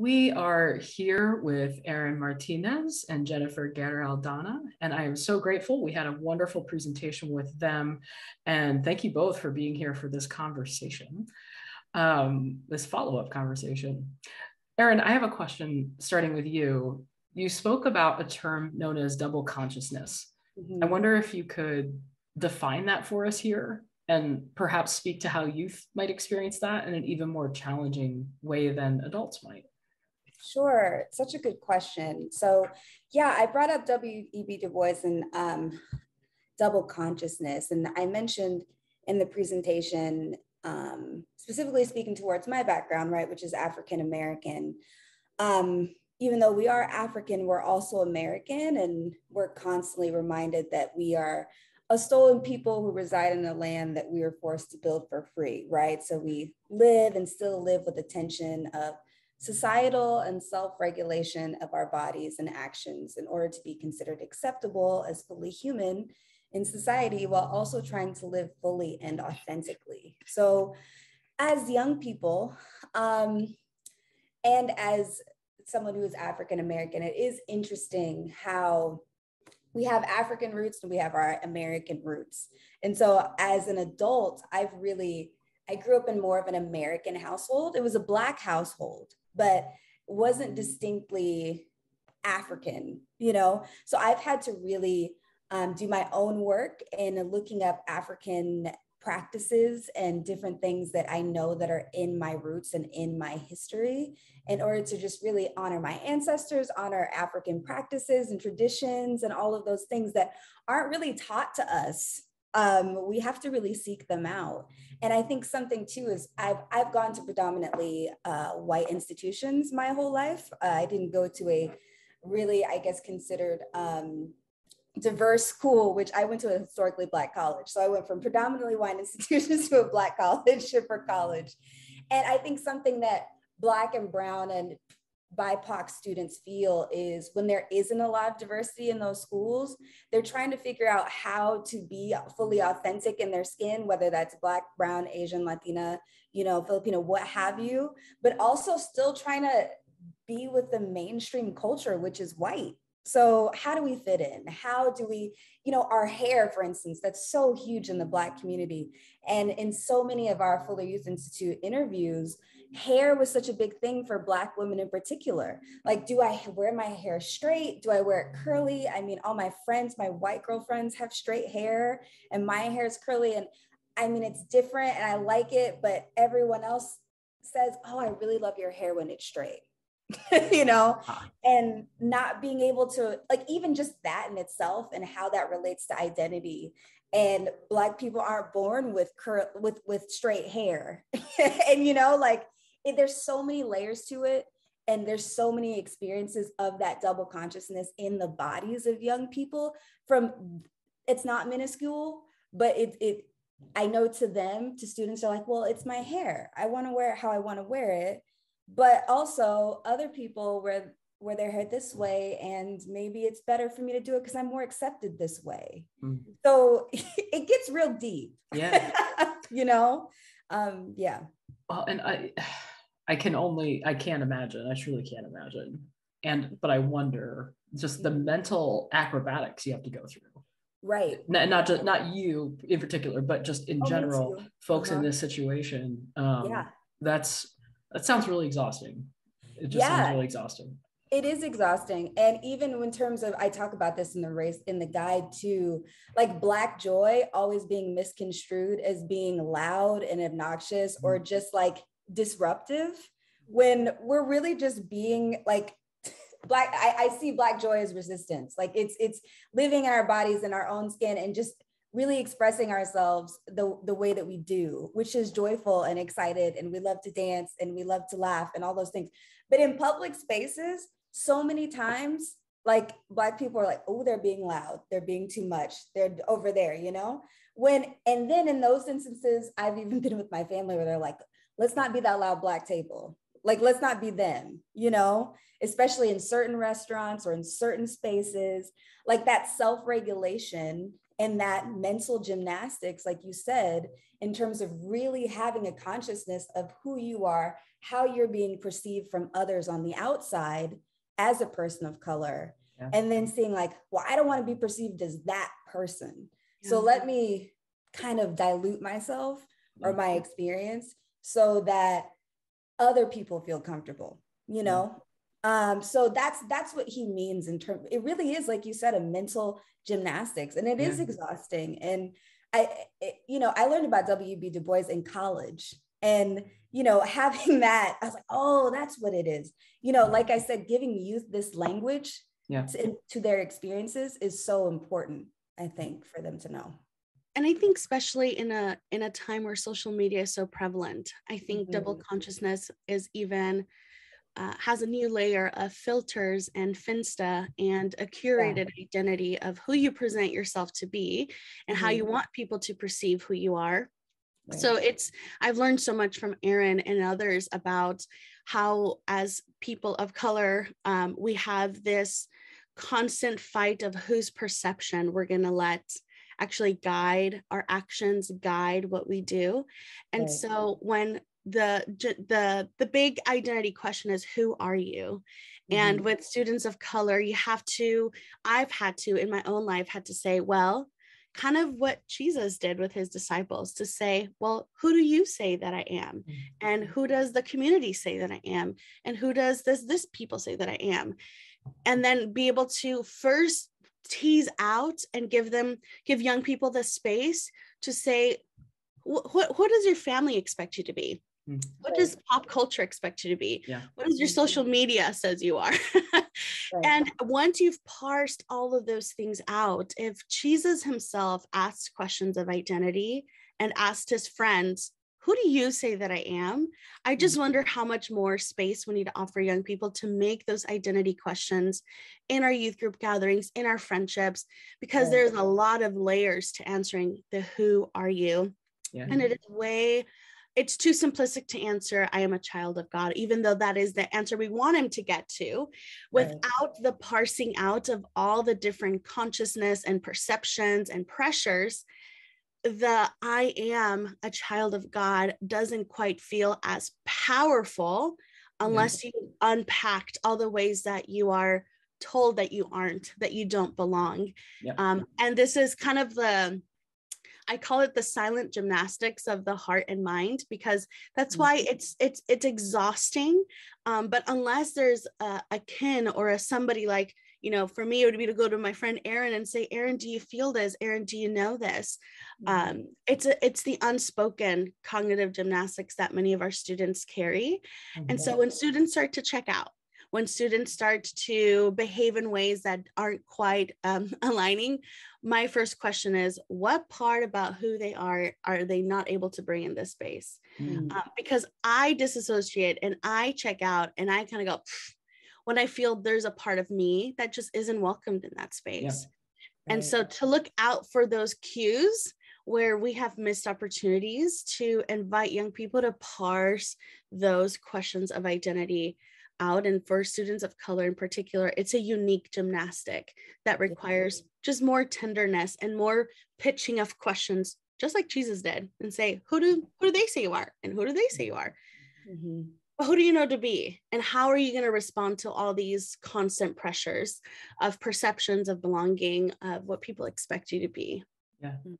We are here with Ahren Martinez and Jennifer Guerra Aldana, and I am so grateful. We had a wonderful presentation with them, and thank you both for being here for this conversation, um, this follow-up conversation. Ahren, I have a question starting with you. You spoke about a term known as double consciousness. Mm-hmm. I wonder if you could define that for us here and perhaps speak to how youth might experience that in an even more challenging way than adults might. Sure, such a good question. So, yeah, I brought up W.E.B. Du Bois and um, double consciousness. And I mentioned in the presentation, um, specifically speaking towards my background, right, which is African American. Um, even though we are African, we're also American, and we're constantly reminded that we are a stolen people who reside in a land that we were forced to build for free, right? So we live and still live with the tension of societal and self-regulation of our bodies and actions in order to be considered acceptable as fully human in society while also trying to live fully and authentically. So as young people, um, and as someone who is African American, it is interesting how we have African roots and we have our American roots. And so as an adult, I've really, I grew up in more of an American household. It was a Black household but wasn't distinctly African, you know? So I've had to really um, do my own work in looking up African practices and different things that I know that are in my roots and in my history in order to just really honor my ancestors, honor African practices and traditions and all of those things that aren't really taught to us um, we have to really seek them out. And I think something too is I've I've gone to predominantly uh, white institutions my whole life. Uh, I didn't go to a really, I guess, considered um, diverse school, which I went to a historically black college. So I went from predominantly white institutions to a black college, Schipper College. And I think something that black and brown and BIPOC students feel is when there isn't a lot of diversity in those schools, they're trying to figure out how to be fully authentic in their skin, whether that's Black, Brown, Asian, Latina, you know, Filipino, what have you, but also still trying to be with the mainstream culture, which is white. So, how do we fit in? How do we, you know, our hair, for instance, that's so huge in the Black community. And in so many of our Fuller Youth Institute interviews, hair was such a big thing for black women in particular. Like do i wear my hair straight? Do i wear it curly? I mean all my friends my white girlfriends have straight hair and my hair is curly and i mean it's different and i like it but everyone else says oh i really love your hair when it's straight. You know? And not being able to like even just that in itself and how that relates to identity and black people aren't born with cur- with with straight hair. And you know like it, there's so many layers to it and there's so many experiences of that double consciousness in the bodies of young people from it's not minuscule but it it i know to them to students are like well it's my hair. I want to wear it how i want to wear it. But also other people wear wear their hair this way and maybe it's better for me to do it because i'm more accepted this way. Mm-hmm. so it gets real deep. Yeah. You know? Um yeah well and i I can only I can't imagine. I truly can't imagine. And but I wonder just the mental acrobatics you have to go through. Right. Not, not just not you in particular, but just in oh, general, folks uh-huh. in this situation. Um, yeah. That's that sounds really exhausting. It just yeah. sounds really exhausting. It is exhausting. And even in terms of, I talk about this in the race, in the guide too, like Black joy always being misconstrued as being loud and obnoxious mm-hmm. or just like disruptive when we're really just being like black I, I, see black joy as resistance like it's it's living in our bodies in our own skin and just really expressing ourselves the, the way that we do which is joyful and excited and we love to dance and we love to laugh and all those things but in public spaces so many times like black people are like oh they're being loud. They're being too much. They're over there you know? When and then in those instances i've even been with my family where they're like let's not be that loud black table. Like, let's not be them, you know, especially in certain restaurants or in certain spaces, like that self regulation and that mental gymnastics, like you said, in terms of really having a consciousness of who you are, how you're being perceived from others on the outside as a person of color, yeah. and then seeing, like, well, I don't want to be perceived as that person. Yeah. So let me kind of dilute myself or my experience so that other people feel comfortable, you know? um so that's that's what he means in terms it really is like you said a mental gymnastics and it yeah. is exhausting and i it, you know i learned about wb du bois in college and you know having that i was like oh that's what it is you know like i said giving youth this language yeah. to, to their experiences is so important i think for them to know and i think especially in a in a time where social media is so prevalent i think mm-hmm. double consciousness is even uh, has a new layer of filters and finsta and a curated yeah. identity of who you present yourself to be and mm-hmm. how you mm-hmm. want people to perceive who you are right. so it's i've learned so much from Ahren and others about how as people of color um, we have this constant fight of whose perception we're going to let actually guide our actions guide what we do and right. so when the the the big identity question is who are you and mm-hmm. with students of color you have to i've had to in my own life had to say well kind of what jesus did with his disciples to say well who do you say that i am mm-hmm. and who does the community say that i am and who does this this people say that i am and then be able to first tease out and give them give young people the space to say what, what does your family expect you to be. What does pop culture expect you to be? Yeah. What does your social media says you are? right. And once you've parsed all of those things out, if Jesus himself asked questions of identity and asked his friends, who do you say that I am? I just mm. wonder how much more space we need to offer young people to make those identity questions in our youth group gatherings, in our friendships, because yeah. there's a lot of layers to answering the who are you. Yeah. And it is way it's too simplistic to answer i am a child of god even though that is the answer we want him to get to without right. the parsing out of all the different consciousness and perceptions and pressures the i am a child of god doesn't quite feel as powerful unless you unpacked all the ways that you are told that you aren't that you don't belong. Um, and this is kind of the I call it the silent gymnastics of the heart and mind because that's why mm-hmm. it's it's it's exhausting. Um, but unless there's a, a kin or a somebody like you know, for me, it would be to go to my friend Ahren and say, Ahren, do you feel this? Ahren, do you know this? Mm-hmm. Um, it's a, it's the unspoken cognitive gymnastics that many of our students carry. Mm-hmm. And so when students start to check out, when students start to behave in ways that aren't quite um, aligning, my first question is what part about who they are are they not able to bring in this space? Mm. Uh, because I disassociate and I check out and I kind of go, when I feel there's a part of me that just isn't welcomed in that space. Yeah. Right. And so to look out for those cues where we have missed opportunities to invite young people to parse those questions of identity out and for students of color in particular it's a unique gymnastic that requires just more tenderness and more pitching of questions just like jesus did and say who do who do they say you are and who do they say you are mm-hmm. but who do you know to be and how are you going to respond to all these constant pressures of perceptions of belonging of what people expect you to be yeah mm.